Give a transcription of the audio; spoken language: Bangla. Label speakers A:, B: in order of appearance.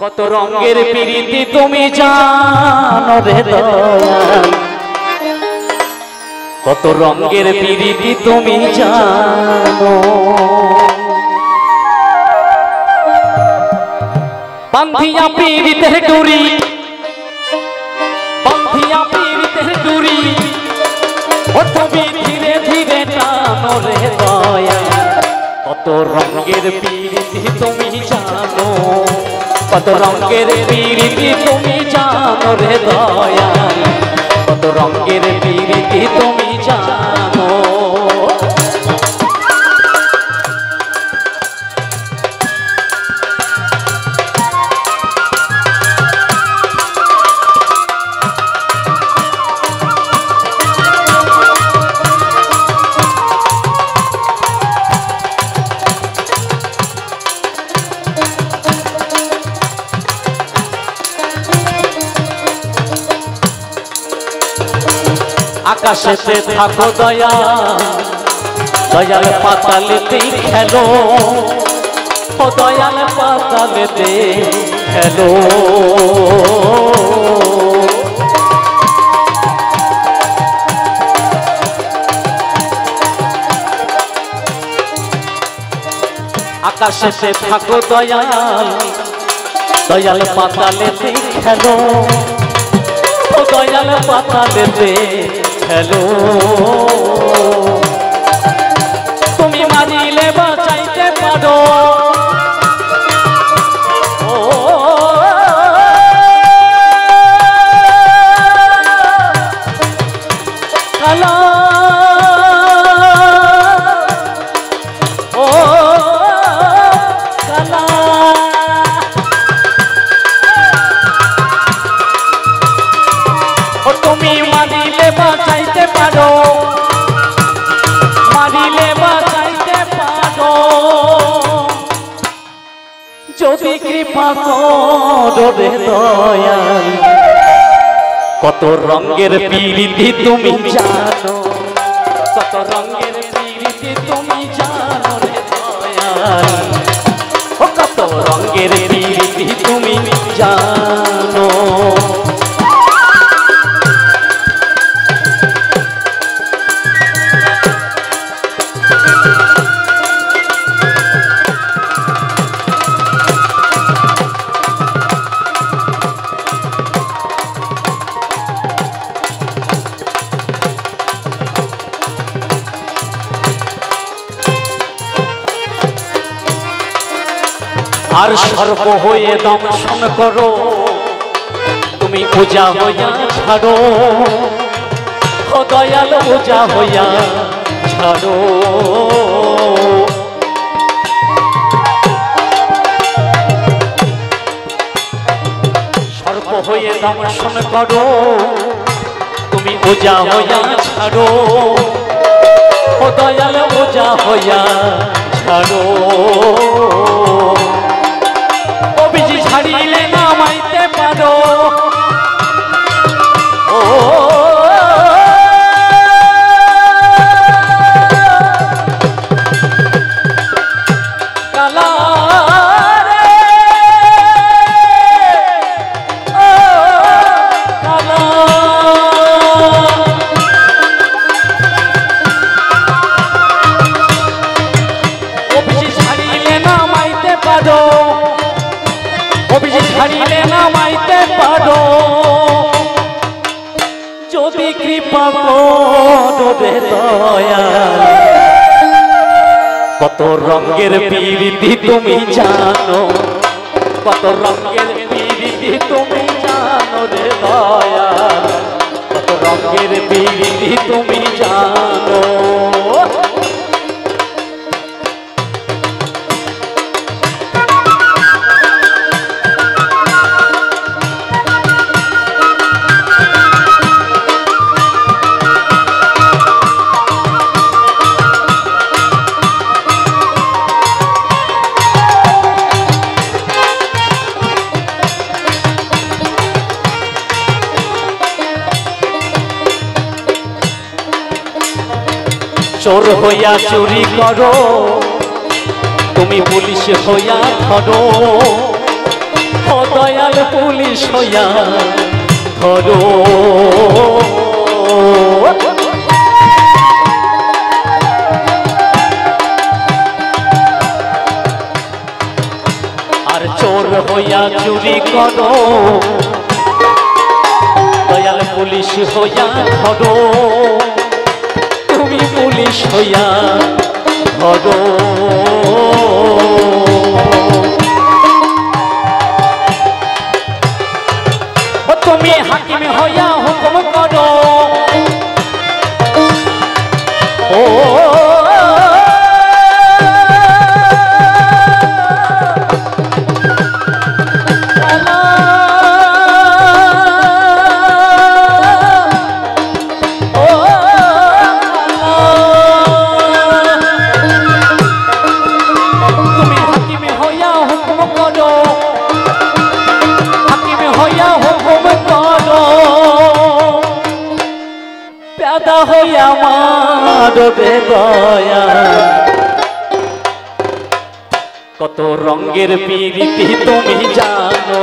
A: কত রঙের প্রীতি তুমি জানো রে কত রঙের প্রীতি তুমি জানো। বান্ধিয়া পীড়িতের ডুরি বান্ধিয়া পীড়িতের ডুরি ও তুমি ধীরে ধীরে টানো রে দয়া কত রঙের পীড়িতি তুমি জানো কত রঙের পিড়িতি তুমি জানো রে দয়া কত রঙের পিড়িতি তুমি আকাশেতে থাকো দয়া। দয়াল পাতালেতে খেলো। ও দয়াল পাতালেতে খেলো। আকাশেতে থাকো দয়াল দয়াল পাতালেতে খেলো। দয়াল পাতালেতে খেলো। তুমি মানিলে বাঁচাইতে পারো। কৃপা কত রঙের পীড়িতি তুমি জানো। কত রঙের পীড়িতি তুমি জানো রে দয়াল কত রঙের পীড়িতি তুমি জানো। আর সর্ব হয়ে দংশন করো। তুমি পূজা হইয়া ছাড়ো। দয়াল, পূজা হইয়া ছাড়ো। সর্ব হয়ে দংশন করো। তুমি পূজা হইয়া ছাড়ো। দয়াল, পূজা হইয়া ছাড়ো। রে কত রঙের পীড়িতি তুমি জানো, কত রঙের পীড়িতি তুমি জানো রে দয়াল। কত রঙের পীড়িতি তুমি জানো। চোর হইয়া চুরি করো। তুমি পুলিশ হইয়া ধরো। দয়াল পুলিশ হইয়া ধরো। আর চোর হইয়া চুরি করো। দয়াল পুলিশ হইয়া ধরো। শেষ হইয়া ভগবান দাদা হই আমার দয়া। কত রঙের পিরিতি তুমি জানো।